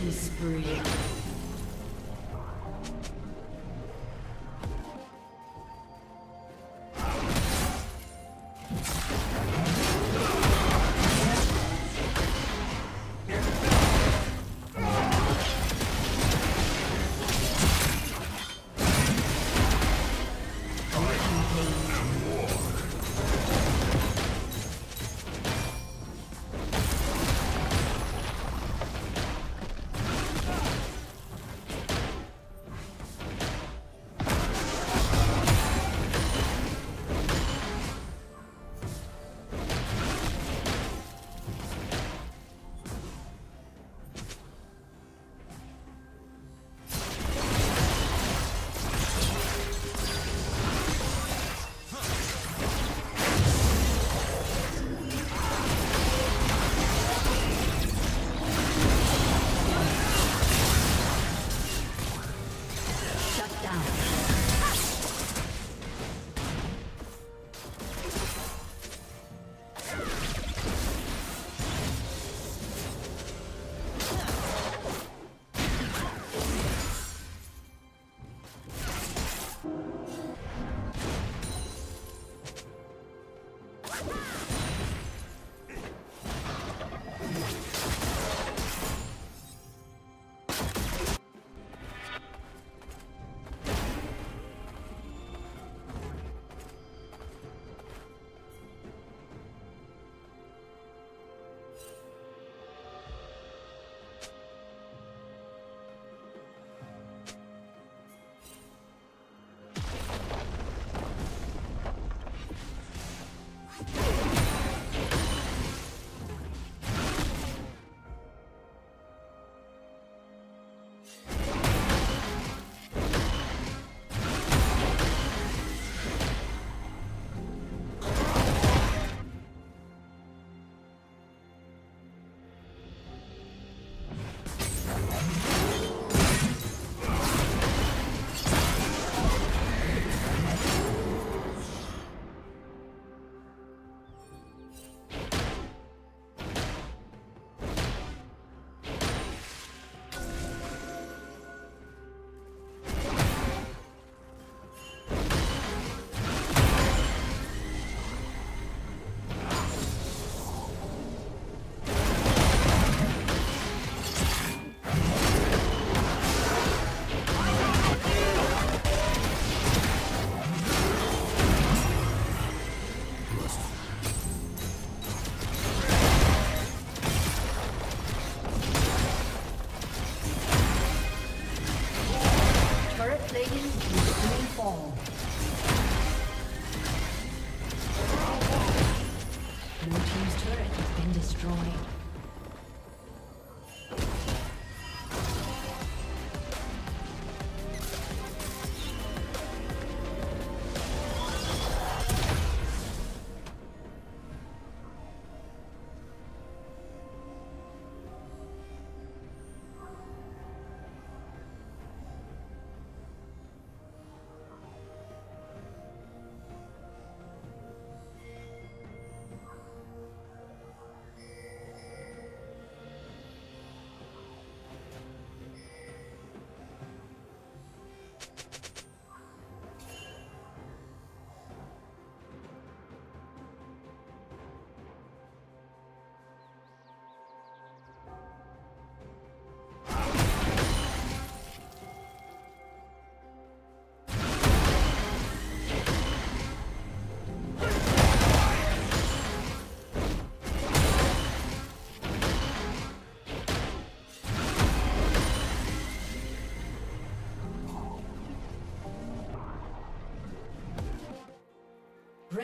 Killing spree.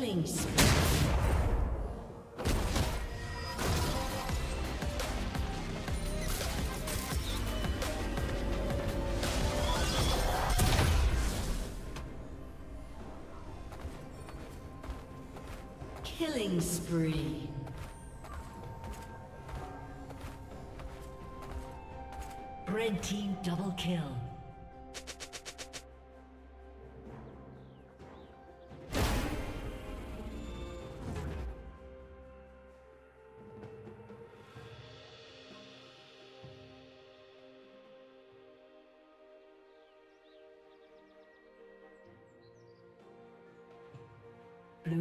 Killing spree. Killing spree. Red team double kill.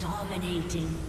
Dominating.